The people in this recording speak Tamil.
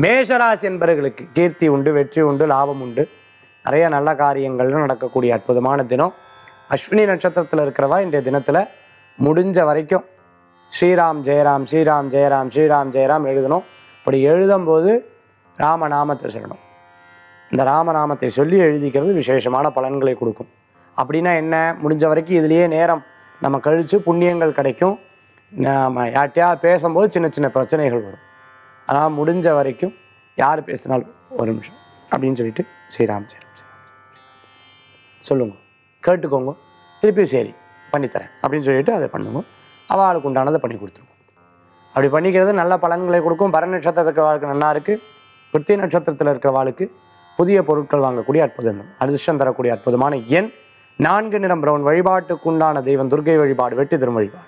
மேஷராசி என்பவர்களுக்கு கீர்த்தி உண்டு வெற்றி உண்டு லாபம் உண்டு. நிறைய நல்ல காரியங்கள் நடக்கக்கூடிய அற்புதமான தினம். அஸ்வினி நட்சத்திரத்தில் இருக்கிறவா இன்றைய தினத்தில் முடிஞ்ச வரைக்கும் ஸ்ரீராம் ஜெயராம் ஸ்ரீராம் ஜெயராம் ஸ்ரீராம் ஜெயராம் எழுதணும். அப்படி எழுதும்போது ராமநாமத்தை சொல்லணும். இந்த ராமநாமத்தை சொல்லி எழுதிக்கிறது விசேஷமான பலன்களை கொடுக்கும். அப்படின்னா என்ன? முடிஞ்ச வரைக்கும் இதுலேயே நேரம் நம்ம கழித்து புண்ணியங்கள் கிடைக்கும். நம்ம யார்கிட்டயா பேசும்போது சின்ன சின்ன பிரச்சனைகள் வரும். ஆனால் முடிஞ்ச வரைக்கும் யார் பேசினாலும் ஒரு நிமிஷம் அப்படின்னு சொல்லிட்டு ஸ்ரீராம் ஜெயராம் சொல்லுங்க கேட்டுக்கோங்க திருப்பி சரி பண்ணித்தரேன் அப்படின்னு சொல்லிட்டு அதை பண்ணுங்க. அவளுக்கு உண்டானதை பண்ணி கொடுத்துருவோம் அப்படி பண்ணிக்கிறது நல்ல பலன்களை கொடுக்கும். பர நட்சத்திரத்துக்கு வாழ்க்கை நல்லா இருக்குது பிருத்தி நட்சத்திரத்தில் இருக்கிற வாழ்க்கை புதிய பொருட்கள் வாங்கக்கூடிய அற்புதம். அதிர்ஷ்டம் தரக்கூடிய அற்புதமான எண். நான்கு நிறம் பிரவுன் வழிபாட்டுக்குண்டான தெய்வம் துர்க்கை வழிபாடு வெட்டி தரும் வழிபாடு.